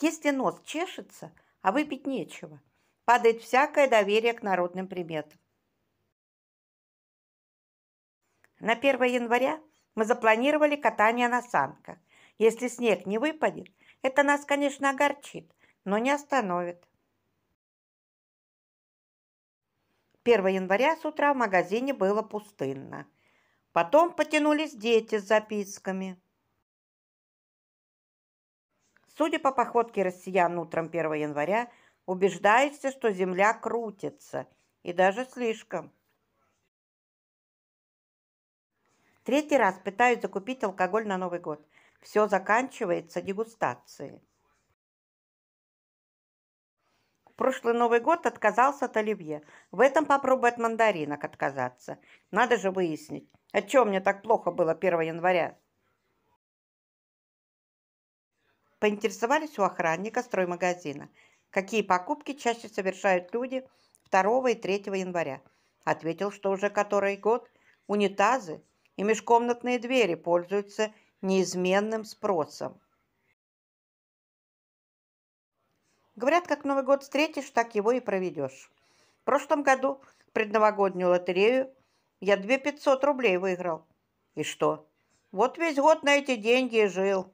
Если нос чешется, а выпить нечего, падает всякое доверие к народным приметам. На 1 января мы запланировали катание на санках. Если снег не выпадет, это нас, конечно, огорчит, но не остановит. 1 января с утра в магазине было пустынно. Потом потянулись дети с записками. Судя по походке россиян утром 1 января, убеждается, что земля крутится, и даже слишком. Третий раз пытаюсь закупить алкоголь на Новый год. Все заканчивается дегустацией. Прошлый Новый год отказался от оливье. В этом попробуй от мандаринок отказаться. Надо же выяснить, о чем мне так плохо было 1 января. Поинтересовались у охранника строймагазина, какие покупки чаще совершают люди 2 и 3 января. Ответил, что уже который год унитазы и межкомнатные двери пользуются неизменным спросом. Говорят, как Новый год встретишь, так его и проведешь. В прошлом году предновогоднюю лотерею я 2 500 рублей выиграл. И что? Вот весь год на эти деньги и жил.